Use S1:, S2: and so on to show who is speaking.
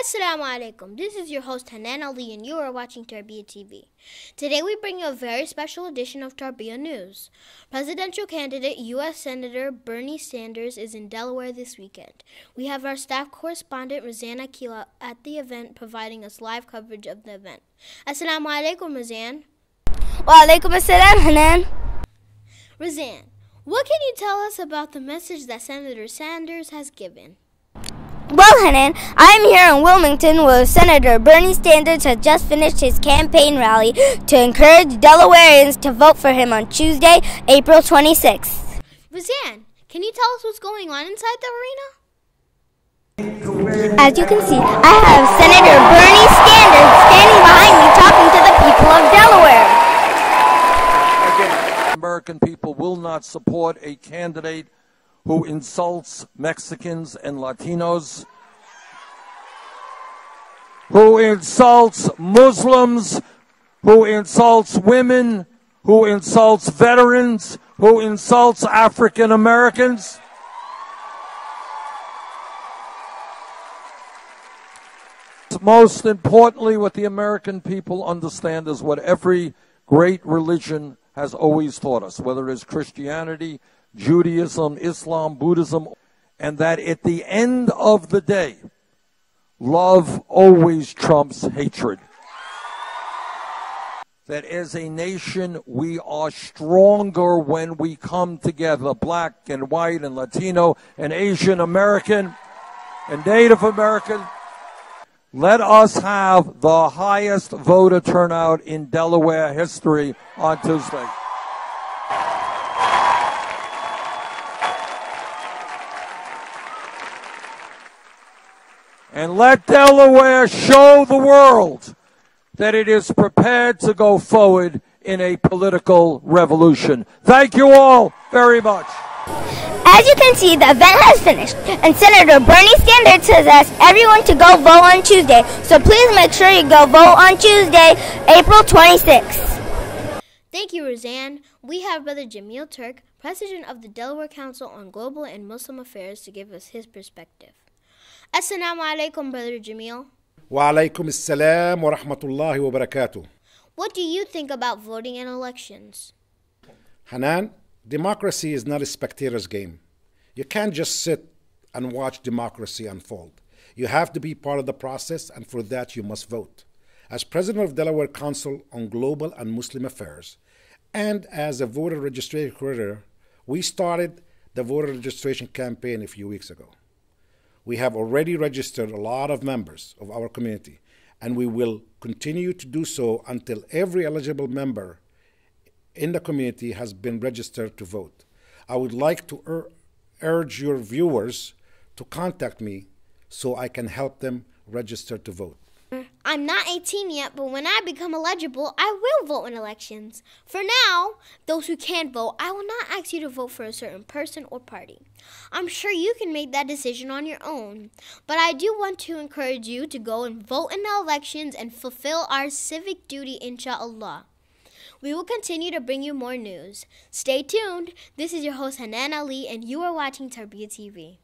S1: Assalamu alaikum. This is your host Hanaan Ali, and you are watching Tarbiyah TV. Today we bring you a very special edition of Tarbiyah News. Presidential candidate U.S. Senator Bernie Sanders is in Delaware this weekend. We have our staff correspondent Razane Akila at the event providing us live coverage of the event. Assalamu alaikum, Razane.
S2: Wa alaikum assalam, Hanaan.
S1: Razane, what can you tell us about the message that Senator Sanders has given?
S2: Well, Hanaan, I am here in Wilmington where Senator Bernie Sanders has just finished his campaign rally to encourage Delawareans to vote for him on Tuesday, April 26th.
S1: Razane, can you tell us what's going on inside the arena?
S2: As you can see, I have Senator Bernie Sanders standing behind me talking to the people of Delaware.
S3: Again, American people will not support a candidate who insults Mexicans and Latinos, who insults Muslims, who insults women, who insults veterans, who insults African Americans. Most importantly, what the American people understand is what every great religion has always taught us, whether it is Christianity, Judaism, Islam, Buddhism, and that at the end of the day, love always trumps hatred. That as a nation, we are stronger when we come together, black and white and Latino and Asian American and Native American. Let us have the highest voter turnout in Delaware history on Tuesday. And let Delaware show the world that it is prepared to go forward in a political revolution. Thank you all very much.
S2: As you can see, the event has finished, and Senator Bernie Sanders has asked everyone to go vote on Tuesday, so please make sure you go vote on Tuesday, April 26th.
S1: Thank you, Razane. We have Brother Jamil Tourk, President of the Delaware Council on Global and Muslim Affairs, to give us his perspective. Assalamu alaikum, Brother Jamil.
S4: Wa alaikum assalam wa rahmatullahi wa barakatuh.
S1: What do you think about voting in elections?
S4: Hanaan, democracy is not a spectator's game. You can't just sit and watch democracy unfold. You have to be part of the process, and for that, you must vote. As president of Delaware Council on Global and Muslim Affairs, and as a voter registration coordinator, we started the voter registration campaign a few weeks ago. We have already registered a lot of members of our community, and we will continue to do so until every eligible member in the community has been registered to vote. I would like to urge your viewers to contact me so I can help them register to vote.
S1: I'm not 18 yet, but when I become eligible, I will vote in elections. For now, those who can't vote, I will not ask you to vote for a certain person or party. I'm sure you can make that decision on your own, but I do want to encourage you to go and vote in the elections and fulfill our civic duty, inshallah. We will continue to bring you more news. Stay tuned. This is your host Hanaan Ali, and you are watching Tarbiyah TV.